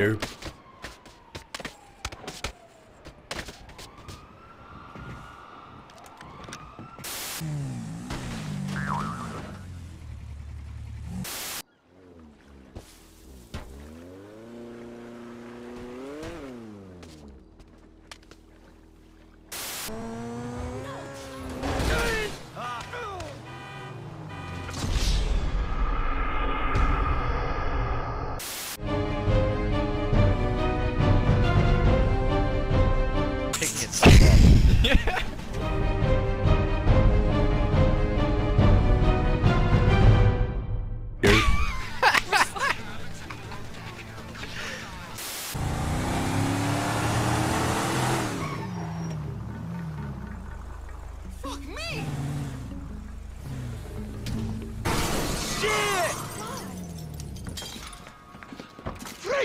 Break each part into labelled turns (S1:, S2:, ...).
S1: Here.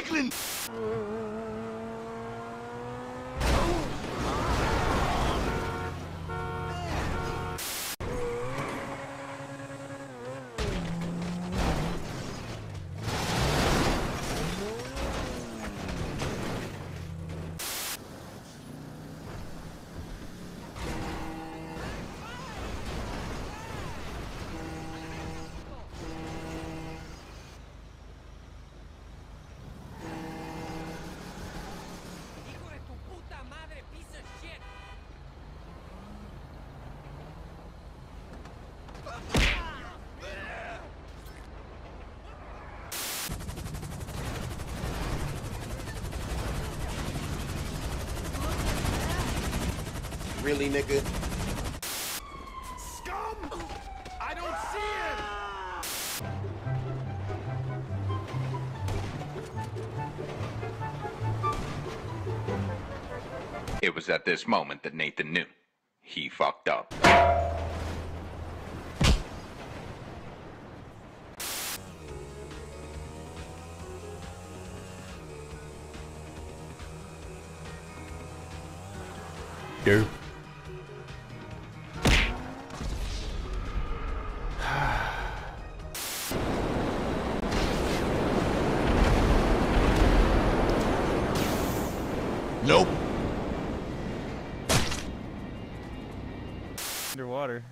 S2: Franklin!
S3: Really, nigga?
S2: Scum! I don't see it!
S4: It was at this moment that Nathan knew. He fucked up.
S1: Here.
S3: Nope.
S2: Underwater.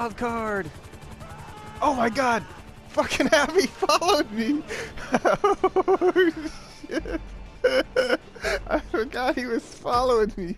S2: Wild card! Oh my god! Fucking Abby followed me! oh shit! I forgot he was following me.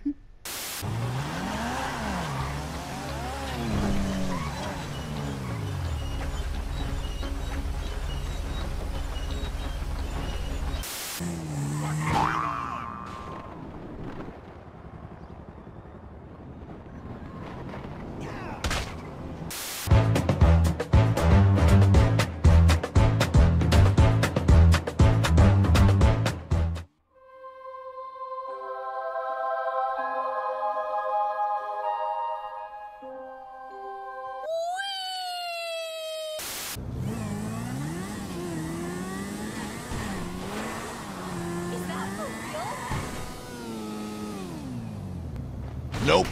S3: Nope.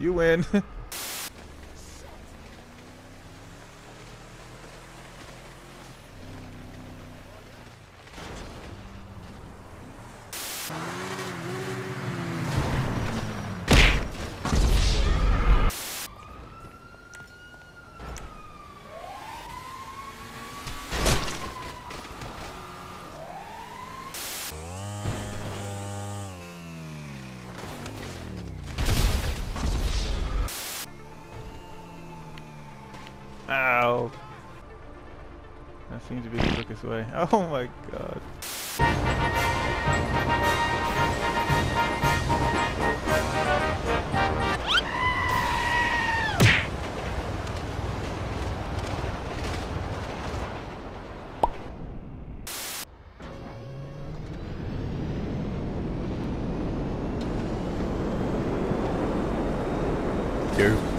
S2: You win. That seems to be the quickest way. Oh my god. Here.